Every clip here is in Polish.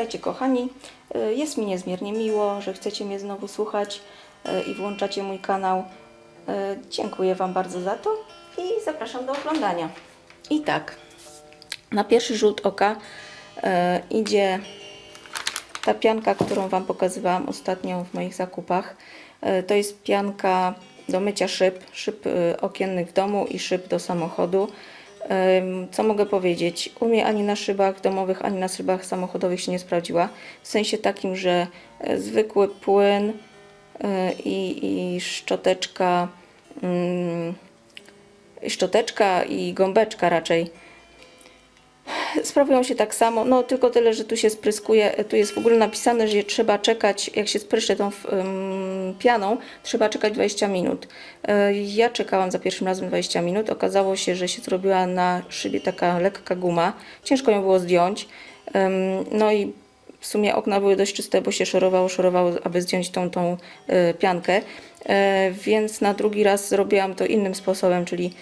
Witajcie kochani. E, Jest mi niezmiernie miło, że chcecie mnie znowu słuchać e, i włączacie mój kanał. E, Dziękuję Wam bardzo za to i zapraszam do oglądania. I tak, na pierwszy rzut oka idzie ta pianka, którą Wam pokazywałam ostatnio w moich zakupach. To jest pianka do mycia szyb, szyb okiennych w domu i szyb do samochodu. Co mogę powiedzieć? U mnie ani na szybach domowych, ani na szybach samochodowych się nie sprawdziła. W sensie takim, że e, zwykły płyn e, i, i szczoteczka, mm, szczoteczka i gąbeczka raczej sprawują się tak samo, no tylko tyle, że tu się spryskuje, tu jest w ogóle napisane, że trzeba czekać, jak się spryszcze tą pianą, trzeba czekać 20 minut. E, Ja czekałam za pierwszym razem 20 minut, okazało się, że się zrobiła na szybie taka lekka guma, ciężko ją było zdjąć, no i w sumie okna były dość czyste, bo się szorowało, szorowało, aby zdjąć tą, tą e, piankę, E, więc na drugi raz zrobiłam to innym sposobem, czyli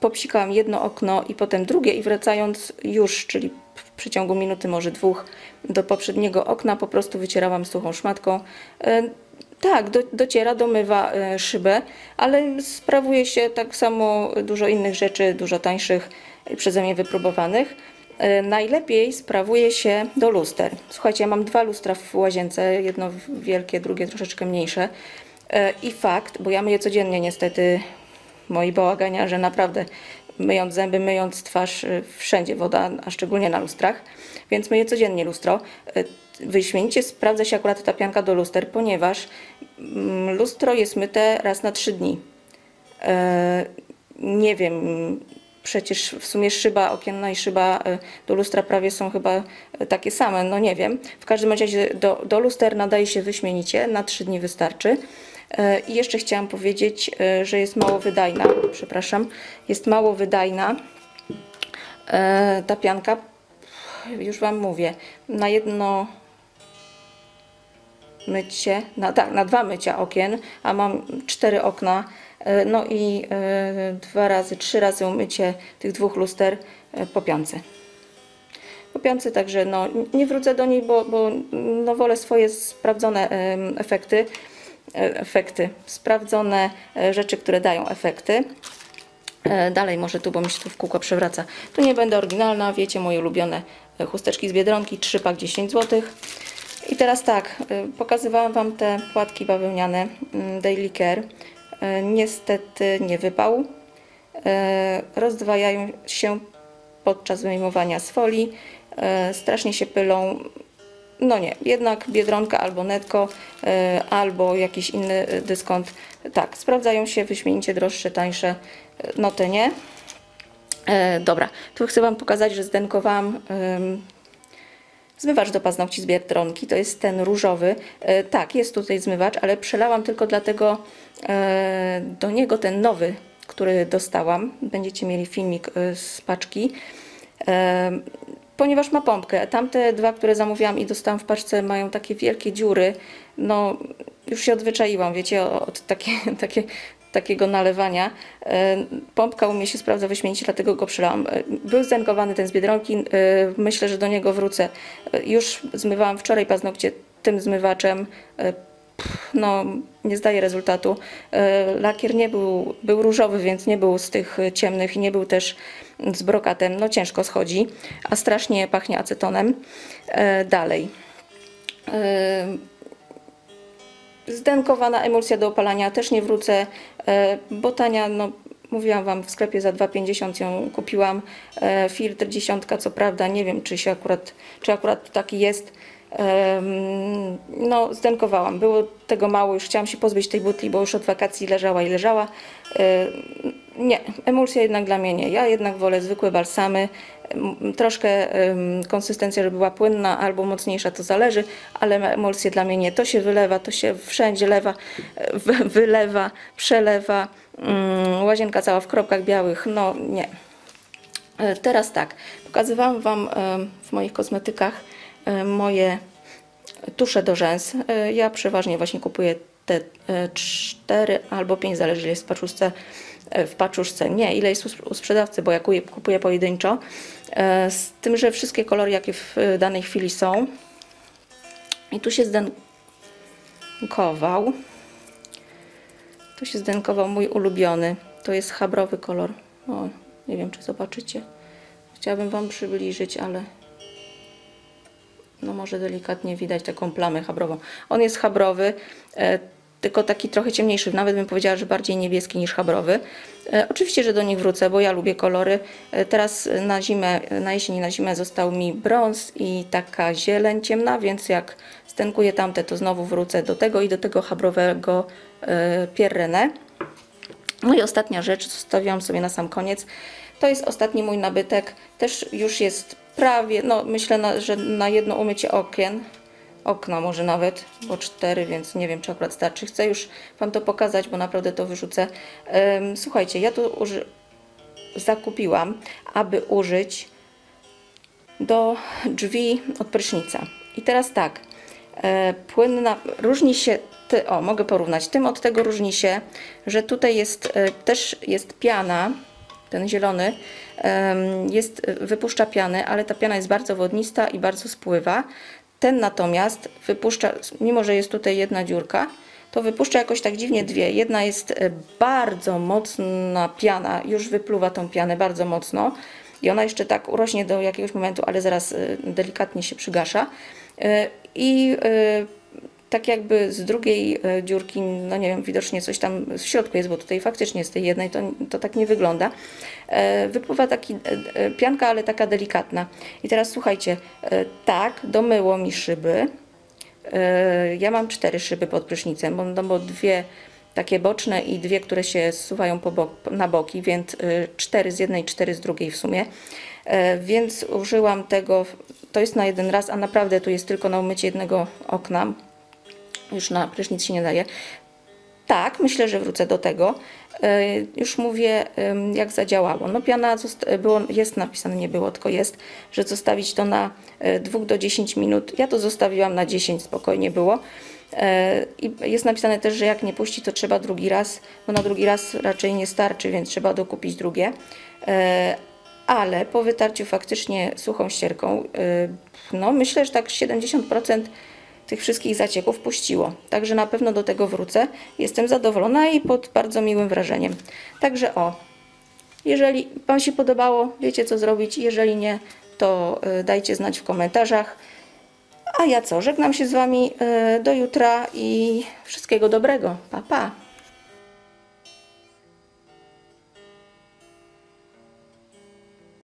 popsikałam jedno okno i potem drugie i wracając już, czyli w przeciągu minuty, może dwóch, do poprzedniego okna po prostu wycierałam suchą szmatką. Tak, do, dociera, domywa e, szybę, ale sprawuje się tak samo dużo innych rzeczy, dużo tańszych, przeze mnie wypróbowanych. E, Najlepiej sprawuje się do luster. Słuchajcie, ja mam dwa lustra w łazience, jedno wielkie, drugie troszeczkę mniejsze. E, I fakt, bo ja myję codziennie niestety moi bałaganiarze naprawdę myjąc zęby, myjąc twarz, wszędzie woda, a szczególnie na lustrach, więc myję codziennie lustro. Wyśmienicie sprawdza się akurat ta pianka do luster, ponieważ mm, lustro jest myte raz na trzy dni. E, Nie wiem, przecież w sumie szyba okienna i szyba e, do lustra prawie są chyba e, takie same, no nie wiem. W każdym razie do, do luster nadaje się wyśmienicie, na trzy dni wystarczy. I jeszcze chciałam powiedzieć, że jest mało wydajna, przepraszam, jest mało wydajna ta pianka, już Wam mówię, na jedno mycie, na, tak, na dwa mycia okien, a mam cztery okna, e, no i e, dwa razy, trzy razy umycie tych dwóch luster e, po piance. Po piance, także no, nie wrócę do niej, bo, bo no, wolę swoje sprawdzone efekty, efekty, sprawdzone rzeczy, które dają efekty. Dalej może tu, bo mi się tu w kółko przewraca. Tu nie będę oryginalna, wiecie, moje ulubione chusteczki z Biedronki, 3 pak 10 zł. I teraz tak, e, pokazywałam Wam te płatki bawełniane mm, Daily Care. E, Niestety nie wypał. E, Rozdwajają się podczas wyjmowania z folii. Strasznie się pylą. No nie, jednak Biedronka albo Netco, e, albo jakiś inny dyskont. Tak, sprawdzają się wyśmienicie droższe, tańsze, no te nie. Dobra, tu chcę Wam pokazać, że zdenkowałam zmywacz do paznokci z Biedronki, to jest ten różowy. E, tak, jest tutaj zmywacz, ale przelałam tylko dlatego e, do niego ten nowy, który dostałam. Będziecie mieli filmik e, z paczki. Ponieważ ma pompkę. Tamte dwa, które zamówiłam i dostałam w paczce, mają takie wielkie dziury. No, już się odzwyczaiłam, wiecie, od takie, takie, takiego nalewania. E, Pompka u mnie się sprawdza wyśmienicie, dlatego go przelałam. E, Był zdenkowany ten z Biedronki, e, myślę, że do niego wrócę. Już zmywałam wczoraj paznokcie tym zmywaczem. No, nie zdaje rezultatu. Lakier nie był, był różowy, więc nie był z tych ciemnych i nie był też z brokatem. No ciężko schodzi, a strasznie pachnie acetonem. Dalej. Zdenkowana emulsja do opalania też nie wrócę, e, bo tania, no mówiłam Wam, w sklepie za 2,50 ją kupiłam. E, Filtr dziesiątka, co prawda, nie wiem, czy się akurat, czy akurat taki jest. No, zdenkowałam. Było tego mało, już chciałam się pozbyć tej butli, bo już od wakacji leżała i leżała. E, Nie, emulsja jednak dla mnie nie. Ja jednak wolę zwykłe balsamy. Troszkę konsystencja, żeby była płynna albo mocniejsza, to zależy, ale emulsje dla mnie nie. To się wylewa, to się wszędzie lewa, wy- wylewa, przelewa. Mm, Łazienka cała w kropkach białych, no nie. E, Teraz tak, pokazywałam Wam e, w moich kosmetykach e, moje tusze do rzęs. Ja przeważnie właśnie kupuję te e, cztery albo pięć, zależy jest w paczuszce, w paczuszce. Nie, ile jest u sp- u sprzedawcy, bo ja kupuję, pojedynczo. E, Z tym, że wszystkie kolory, jakie w e, danej chwili są. I tu się zdenkował. Tu się zdenkował mój ulubiony. To jest chabrowy kolor. O, nie wiem, czy zobaczycie. Chciałabym Wam przybliżyć, ale no może delikatnie widać taką plamę chabrową. On jest chabrowy, e, tylko taki trochę ciemniejszy, nawet bym powiedziała, że bardziej niebieski niż chabrowy. E, oczywiście, że do nich wrócę, bo ja lubię kolory. E, teraz na zimę, na jesień na zimę został mi brąz i taka zieleń ciemna, więc jak stenkuję tamte, to znowu wrócę do tego i do tego chabrowego e, Pierre no i ostatnia rzecz, zostawiłam sobie na sam koniec. To jest ostatni mój nabytek. Też już jest prawie, no myślę, że na jedno umycie okien, okna może nawet, bo cztery, więc nie wiem, czy akurat starczy. Chcę już Wam to pokazać, bo naprawdę to wyrzucę. Słuchajcie, ja tu zakupiłam, aby użyć do drzwi od prysznica. I teraz tak, e, płynna, różni się, ty, o mogę porównać, tym od tego różni się, że tutaj jest e, też jest piana, ten zielony, jest, wypuszcza pianę, ale ta piana jest bardzo wodnista i bardzo spływa. Ten natomiast wypuszcza, mimo że jest tutaj jedna dziurka, to wypuszcza jakoś tak dziwnie dwie. Jedna jest e, bardzo mocna piana, już wypluwa tą pianę bardzo mocno i ona jeszcze tak urośnie do jakiegoś momentu, ale zaraz e, delikatnie się przygasza. E, I tak jakby z drugiej e, dziurki, no nie wiem, widocznie coś tam w środku jest, bo tutaj faktycznie z tej jednej to, to tak nie wygląda. E, Wypływa taki e, pianka, ale taka delikatna. I teraz słuchajcie, tak, domyło mi szyby. Ja mam cztery szyby pod prysznicem, bo, no bo dwie takie boczne i dwie, które się zsuwają bok, na boki, więc cztery z jednej, cztery z drugiej w sumie. Więc użyłam tego, to jest na jeden raz, a naprawdę tu jest tylko na umycie jednego okna. Już na prysznic się nie daje. Tak, myślę, że wrócę do tego. E, Już mówię, jak zadziałało. No piana było, jest napisane, nie było, tylko jest, że zostawić to na 2 do 10 minut. Ja to zostawiłam na 10, spokojnie było. E, I jest napisane też, że jak nie puści, to trzeba drugi raz. No na drugi raz raczej nie starczy, więc trzeba dokupić drugie. E, Ale po wytarciu faktycznie suchą ścierką, e, no myślę, że tak 70% tych wszystkich zacieków puściło. Także na pewno do tego wrócę. Jestem zadowolona i pod bardzo miłym wrażeniem. Także o, jeżeli Wam się podobało, wiecie co zrobić. Jeżeli nie, to y, dajcie znać w komentarzach. A ja co, żegnam się z Wami y, do jutra i wszystkiego dobrego. Pa, pa.